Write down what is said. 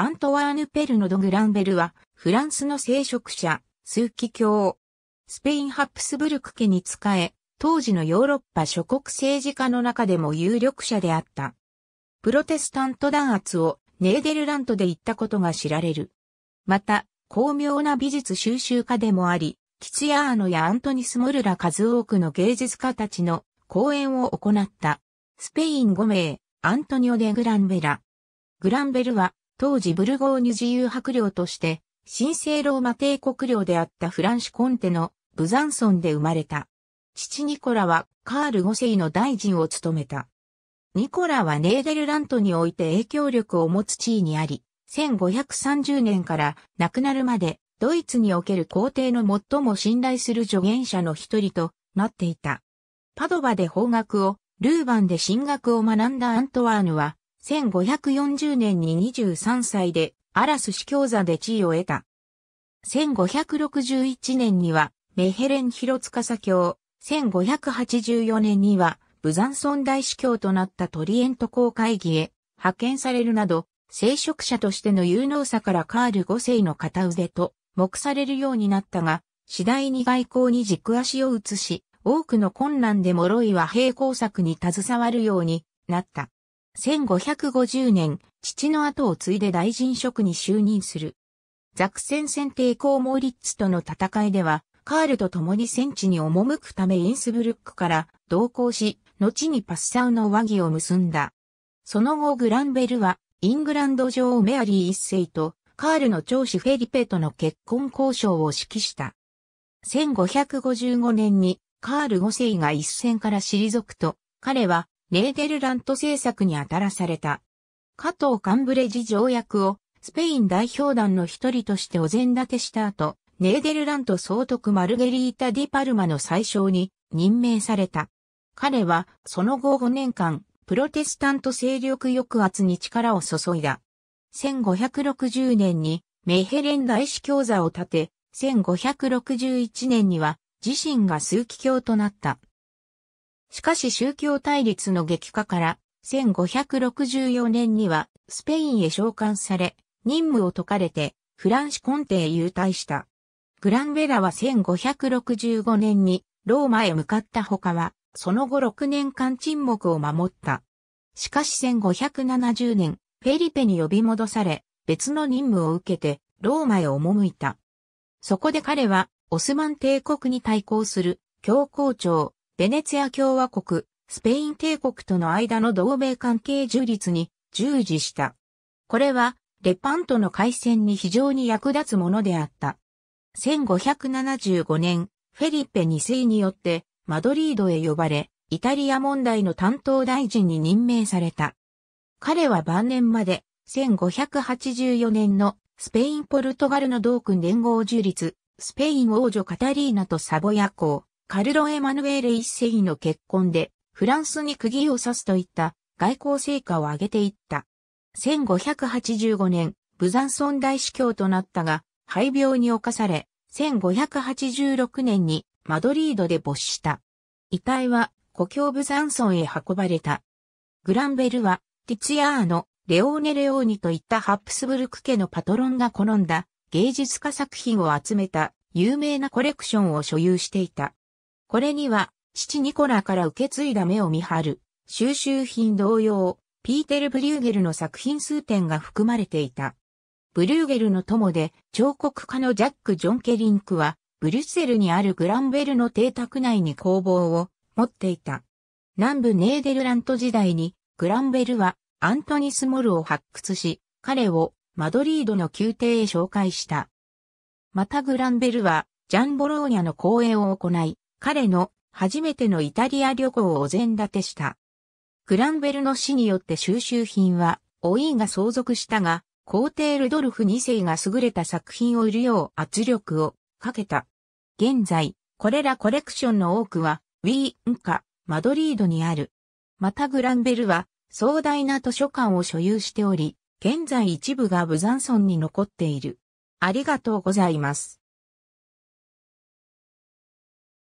アントワーヌ・ペルノ・ド・グランベルは、フランスの聖職者、枢機卿。スペイン・ハプスブルク家に仕え、当時のヨーロッパ諸国政治家の中でも有力者であった。プロテスタント弾圧をネーデルラントで言ったことが知られる。また、巧妙な美術収集家でもあり、キツヤーノやアントニス・モルら数多くの芸術家たちの講演を行った。スペイン5名、アントニオ・デ・グランベラ。グランベルは、当時ブルゴーニュ自由伯領として、神聖ローマ帝国領であったフランシュコンテのブザンソンで生まれた。父ニコラはカール5世の大臣を務めた。ニコラはネーデルラントにおいて影響力を持つ地位にあり、1530年から亡くなるまでドイツにおける皇帝の最も信頼する助言者の一人となっていた。パドバで法学を、ルーバンで神学を学んだアントワーヌは、1540年に23歳でアラス司教座で地位を得た。1561年にはメヘレン広司教、1584年にはブザンソン大司教となったトリエント公会議へ派遣されるなど、聖職者としての有能さからカール5世の片腕と目されるようになったが、次第に外交に軸足を移し、多くの困難で脆い和平工作に携わるようになった。1550年、父の後を継いで大臣職に就任する。ザクセン戦抵抗モーリッツとの戦いでは、カールと共に戦地に赴くためインスブルックから同行し、後にパッサウの和議を結んだ。その後グランベルは、イングランド女王メアリー一世とカールの長子フェリペとの結婚交渉を指揮した。1555年にカール5世が一戦から退くと、彼はネーデルラント政策に当たらされた。加藤カンブレジ条約をスペイン代表団の一人としてお膳立てした後、ネーデルラント総督マルゲリータ・ディパルマの最小に任命された。彼はその後5年間、プロテスタント勢力抑圧に力を注いだ。1560年にメヘレン大司教座を建て、1561年には自身が枢機卿となった。しかし宗教対立の激化から1564年にはスペインへ召喚され、任務を解かれてフランシコンテへ優待した。グランベラは1565年にローマへ向かった他は、その後6年間沈黙を守った。しかし1570年、フェリペに呼び戻され、別の任務を受けて、ローマへ赴いた。そこで彼は、オスマン帝国に対抗する、教皇庁、ベネツィア共和国、スペイン帝国との間の同盟関係樹立に従事した。これは、レパントの海戦に非常に役立つものであった。1575年、フェリッペ2世によってマドリードへ呼ばれ、イタリア問題の担当大臣に任命された。彼は晩年まで1584年のスペイン・ポルトガルの同君連合樹立、スペイン王女カタリーナとサボヤ公、カルロ・エマヌエーレ一世の結婚で、フランスに釘を刺すといった外交成果を上げていった。1585年、ブザンソン大司教となったが、肺病に侵され、1586年にマドリードで没した。遺体は故郷ブザンソンへ運ばれた。グランベルはティツィアーノ、レオーネ・レオーニといったハップスブルク家のパトロンが好んだ芸術家作品を集めた有名なコレクションを所有していた。これには父ニコラから受け継いだ目を見張る収集品同様、ピーテル・ブリューゲルの作品数点が含まれていた。ブリューゲルの友で彫刻家のジャック・ジョン・ケリンクはブリュッセルにあるグランベルの邸宅内に工房を持っていた。南部ネーデルラント時代にグランベルはアントニス・モルを発掘し、彼をマドリードの宮廷へ紹介した。またグランベルはジャンボローニャの講演を行い、彼の初めてのイタリア旅行をお膳立てした。グランベルの死によって収集品は、オイーが相続したが、皇帝ルドルフ2世が優れた作品を売るよう圧力をかけた。現在、これらコレクションの多くは、ウィーンかマドリードにある。またグランベルは壮大な図書館を所有しており、現在一部がブザンソンに残っている。ありがとうございます。